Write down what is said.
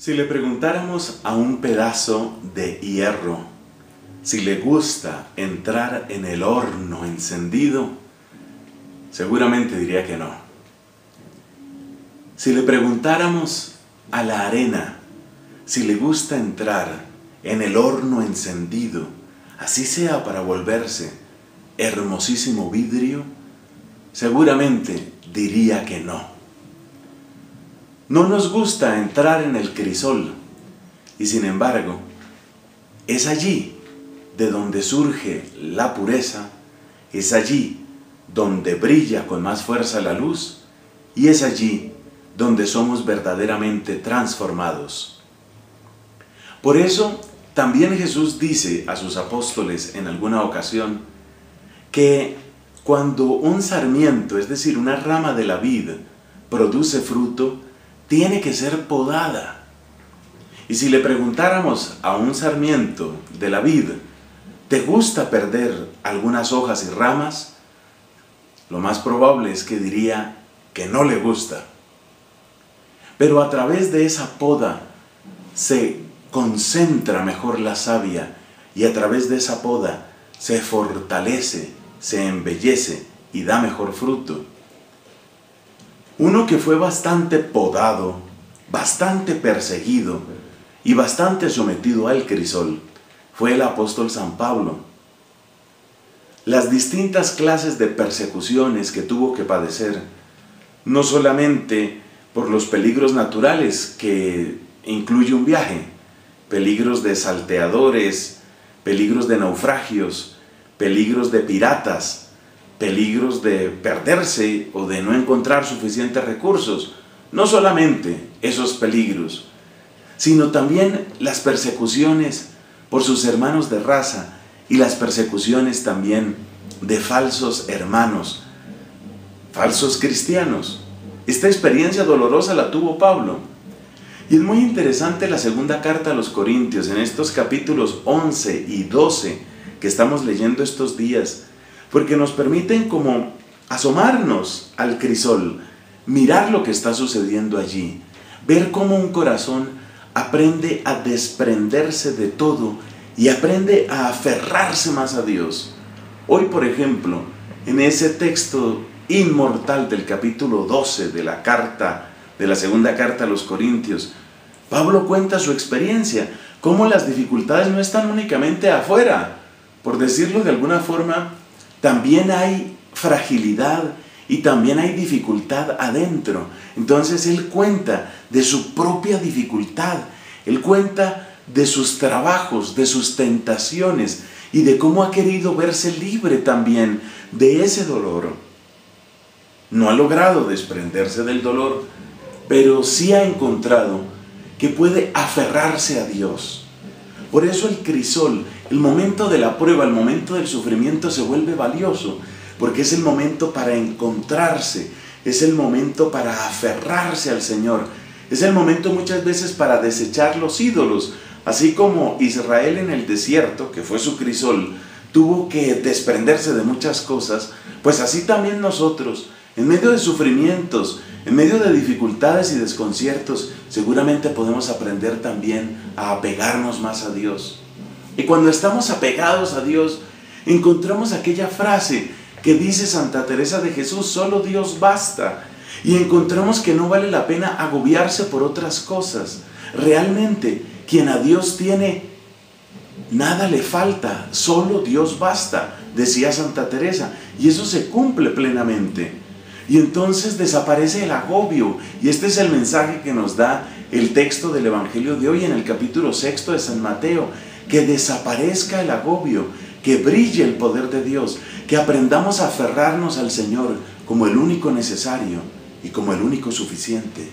Si le preguntáramos a un pedazo de hierro si le gusta entrar en el horno encendido, seguramente diría que no. Si le preguntáramos a la arena si le gusta entrar en el horno encendido, así sea para volverse hermosísimo vidrio, seguramente diría que no. No nos gusta entrar en el crisol y sin embargo es allí de donde surge la pureza, es allí donde brilla con más fuerza la luz y es allí donde somos verdaderamente transformados. Por eso también Jesús dice a sus apóstoles en alguna ocasión que cuando un sarmiento, es decir, una rama de la vid, produce fruto, tiene que ser podada. Y si le preguntáramos a un sarmiento de la vid, ¿te gusta perder algunas hojas y ramas? Lo más probable es que diría que no le gusta. Pero a través de esa poda se concentra mejor la savia y a través de esa poda se fortalece, se embellece y da mejor fruto. Uno que fue bastante podado, bastante perseguido y bastante sometido al crisol fue el apóstol San Pablo. Las distintas clases de persecuciones que tuvo que padecer, no solamente por los peligros naturales que incluye un viaje, peligros de salteadores, peligros de naufragios, peligros de piratas, peligros de perderse o de no encontrar suficientes recursos. No solamente esos peligros, sino también las persecuciones por sus hermanos de raza y las persecuciones también de falsos hermanos, falsos cristianos. Esta experiencia dolorosa la tuvo Pablo. Y es muy interesante la segunda carta a los Corintios en estos capítulos 11 y 12 que estamos leyendo estos días porque nos permiten como asomarnos al crisol, mirar lo que está sucediendo allí, ver cómo un corazón aprende a desprenderse de todo y aprende a aferrarse más a Dios. Hoy, por ejemplo, en ese texto inmortal del capítulo 12 de la carta, de la segunda carta a los Corintios, Pablo cuenta su experiencia, cómo las dificultades no están únicamente afuera, por decirlo de alguna forma, también hay fragilidad y también hay dificultad adentro. Entonces Él cuenta de su propia dificultad, Él cuenta de sus trabajos, de sus tentaciones y de cómo ha querido verse libre también de ese dolor. No ha logrado desprenderse del dolor, pero sí ha encontrado que puede aferrarse a Dios. Por eso el crisol el momento de la prueba, el momento del sufrimiento se vuelve valioso, porque es el momento para encontrarse, es el momento para aferrarse al Señor, es el momento muchas veces para desechar los ídolos, así como Israel en el desierto, que fue su crisol, tuvo que desprenderse de muchas cosas, pues así también nosotros, en medio de sufrimientos, en medio de dificultades y desconciertos, seguramente podemos aprender también a apegarnos más a Dios. Y cuando estamos apegados a Dios, encontramos aquella frase que dice Santa Teresa de Jesús, solo Dios basta. Y encontramos que no vale la pena agobiarse por otras cosas. Realmente, quien a Dios tiene, nada le falta, solo Dios basta, decía Santa Teresa. Y eso se cumple plenamente. Y entonces desaparece el agobio. Y este es el mensaje que nos da el texto del Evangelio de hoy en el capítulo sexto de San Mateo que desaparezca el agobio, que brille el poder de Dios, que aprendamos a aferrarnos al Señor como el único necesario y como el único suficiente.